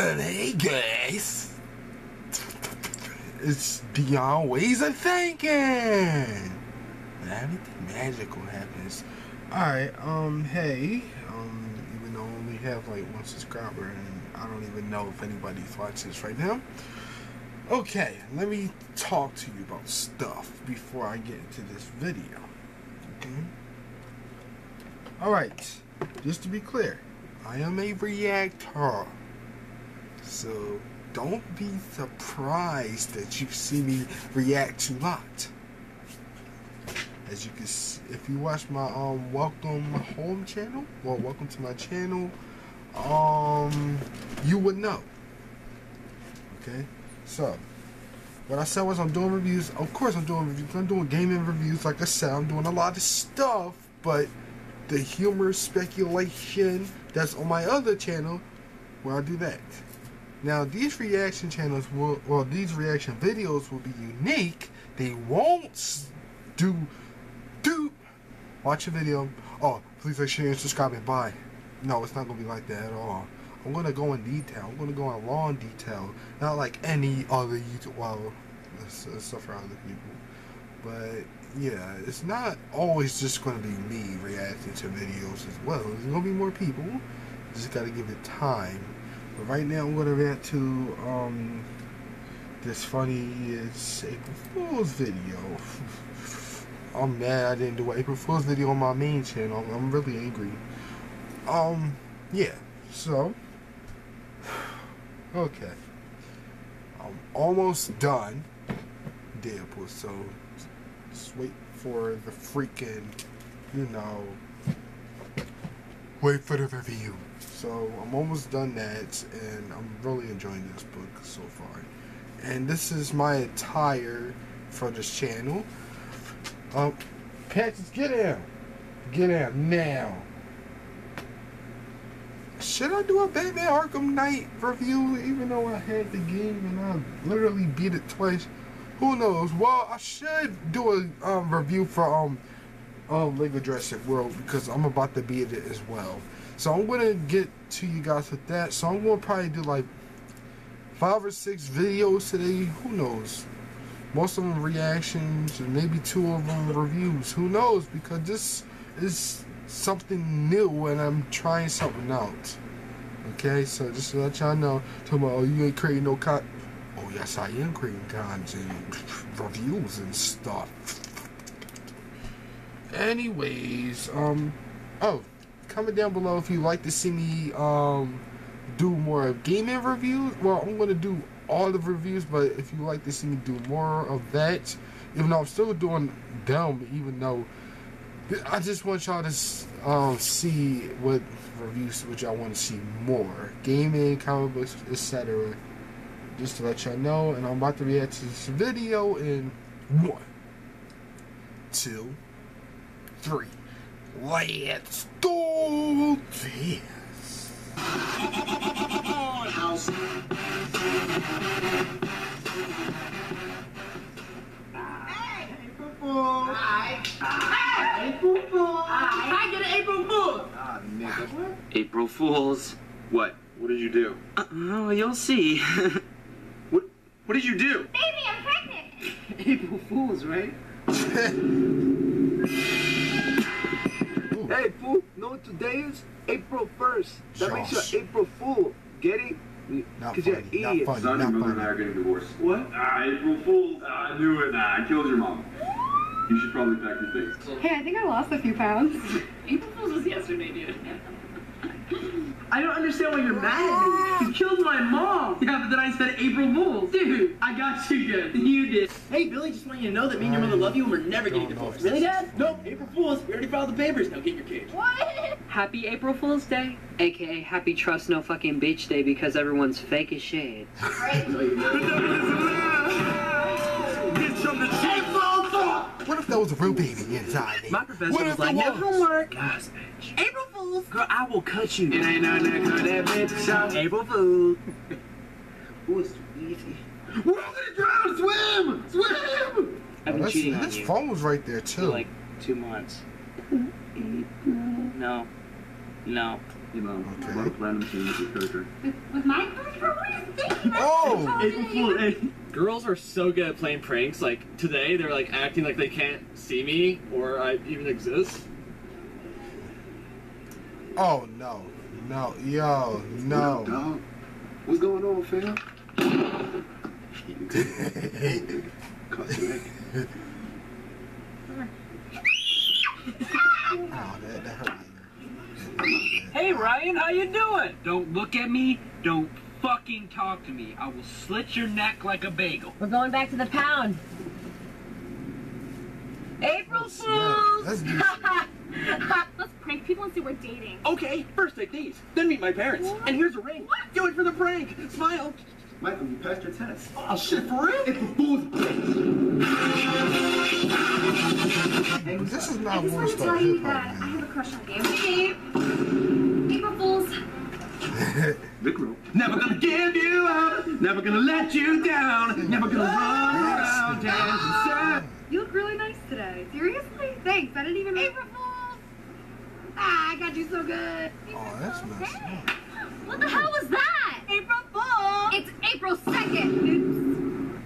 And hey guys, it's beyond ways of thinking. And anything magical happens. Alright, um, hey, um, even though I only have like one subscriber and I don't even know if anybody's watching this right now. Okay, let me talk to you about stuff before I get into this video. Okay? Alright, just to be clear, I am a reactor. So don't be surprised that you see me react to lot. As you can see, if you watch my um welcome home channel, well welcome to my channel, um you would know. Okay? So what I said was I'm doing reviews. Of course I'm doing reviews. I'm doing gaming reviews like I said, I'm doing a lot of stuff, but the humor speculation that's on my other channel, where I do that. Now these reaction channels will, well these reaction videos will be unique. They won't do, do, watch a video. Oh, please like, share, and subscribe, and bye. No, it's not gonna be like that at all. I'm gonna go in detail. I'm gonna go in long detail, not like any other YouTube. Well, stuff for other people, but yeah, it's not always just going to be me reacting to videos as well. There's to be more people. Just got to give it time. But right now, I'm going to react to um, this funny it's April Fool's video. I'm mad I didn't do an April Fool's video on my main channel. I'm really angry. Um, yeah. So, okay. I'm almost done Deadpool. So just wait for the freaking, you know, wait for the review. So I'm almost done that, and I'm really enjoying this book so far. And this is my attire for this channel. Um, Patches, get out! Get out now. Should I do a Batman Arkham Knight review, even though I had the game and I literally beat it twice? Who knows? Well, I should do a um, review for um, um Lego Jurassic World because I'm about to beat it as well. So I'm gonna get to you guys with that. So I'm gonna probably do like five or six videos today. Who knows? Most of them reactions and maybe two of them reviews. Who knows? Because this is something new and I'm trying something out. Okay, so just to let y'all know, tomorrow oh, you ain't creating no content Oh, yes, I am creating content, reviews and stuff. Anyways, um, oh, comment down below if you'd like to see me, um, do more gaming reviews. Well, I'm gonna do all the reviews, but if you like to see me do more of that, even though I'm still doing them, even though I just want y'all to um, see what reviews which I want to see more gaming, comic books, etc just to let y'all know. And I'm about to react to this video in one, two, three. Let's do this. April Fools. What? What did you do? Uh, oh, you'll see. what What did you do? Baby, I'm pregnant. April Fools, right? hey, fool. No, today is April 1st. That Josh. makes you April Fool. Get it? Because you're an idiot. Not funny, Son not and mother and I are getting divorced. What? Ah, April Fools. Ah, I knew it. Ah, I killed your mom. You should probably pack your things. Hey, I think I lost a few pounds. April Fools was yesterday, dude. I don't understand why you're mad at me. You killed my mom. Yeah, but then I said April Fools. Dude, I got you good. You did. Hey, Billy, just want you to know that me and your mother love you and we're never getting divorced. Really, Dad? Nope, April Fools. We already filed the papers. Now get your cage. What? Happy April Fool's Day, aka Happy Trust No Fucking Beach Day because everyone's fake as shit. Right. What if there was a real baby inside me? My professor what was like, never homework. Gosh, April Fools. Girl, I will cut you. It ain't nothing that cut that bitch out. April Fool. Ooh, it's too easy. We're all gonna drown! Swim! Swim! I've been oh, cheating on this you. phone was right there too. For like two months. No. No. You know, okay. random thing with your character. With my character? Oh! April Fool. Hey. Girls are so good at playing pranks. Like today, they're like acting like they can't see me or I even exist. Oh no. No. Yo, no. Dog, what's going on, fam? Caught you? Ow, oh, that, that hurt. Hey Ryan, how you doing? Don't look at me. Don't fucking talk to me. I will slit your neck like a bagel. We're going back to the pound. Oh, April Oh, snap. Fools! That's decent. Let's prank people say we're dating. Okay, first take these, then meet my parents. And here's a ring. Do it for the prank. Smile. Michael, you passed your test. Oh shit, for real? April Fool's This is not I just one want to tell you that I hop, man. have a crush on Gabe. Hey, Gabe. April Fools. Rick roll. Never gonna give you up. Never gonna let you down. Never gonna run around dancing sad. You look really nice today. Seriously? Thanks. I didn't even. April Fools. Ah, I got you so good. Oh, that's messed up. What the hell was that? April Fools. It's April 2nd.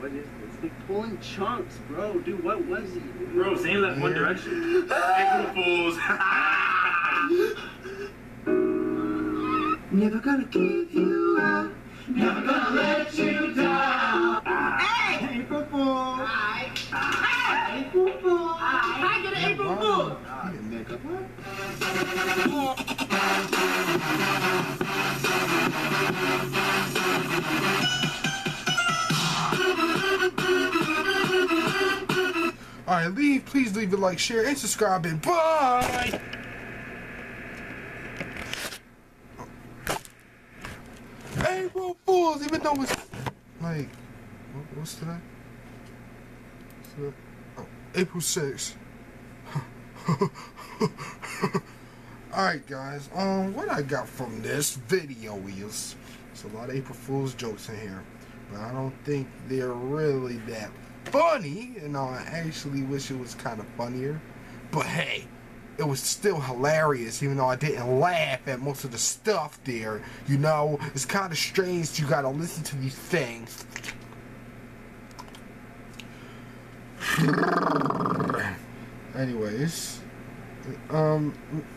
What is this? They pulling chunks, bro. Dude, what was he? Bro, same that One Direction. April Fools. Never gonna give you up. Never gonna let you down. Hey! April Fool. Hi. April Fool. Hi, get an April Fool. Alright, leave. Please leave a like, share, and subscribe, and bye! April Fools, even though it's like, what- what's today? What's today? April 6th. Alright guys, um, what I got from this video is, it's a lot of April Fool's jokes in here, but I don't think they're really that funny, and I actually wish it was kind of funnier, but hey, it was still hilarious, even though I didn't laugh at most of the stuff there, you know, it's kind of strange you gotta listen to these things. Anyways, um,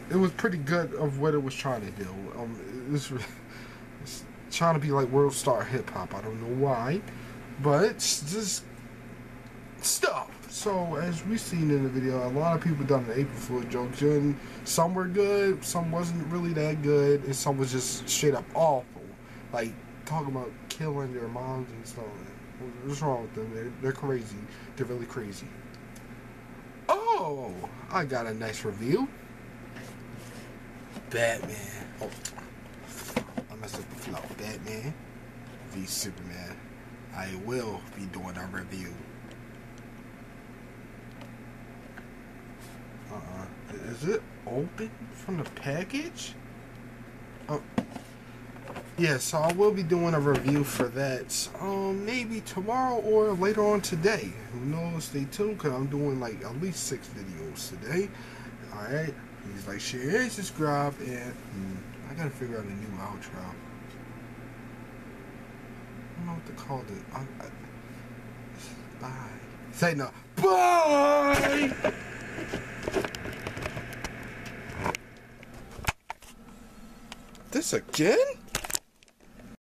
it was pretty good of what it was trying to do. Um, it's trying to be like world star hip hop. I don't know why, but it's just stuff. So as we seen in the video, a lot of people done an April Fool jokes, and some were good, some wasn't really that good, and some was just straight up awful. Like talking about killing their moms and stuff. What's wrong with them? They're, they're crazy. They're really crazy. Oh, I got a nice review. Batman. Oh, I messed up the flow. Batman v Superman. I will be doing a review. Uh-uh. Is it open from the package? Oh. Yeah, so I will be doing a review for that. Um, maybe tomorrow or later on today. Who knows? Stay tuned, cause I'm doing like at least six videos today. All right. Please like, share, and subscribe, and hmm, I gotta figure out a new outro. I don't know what to call it. I, I, bye. Say no. Bye. This again?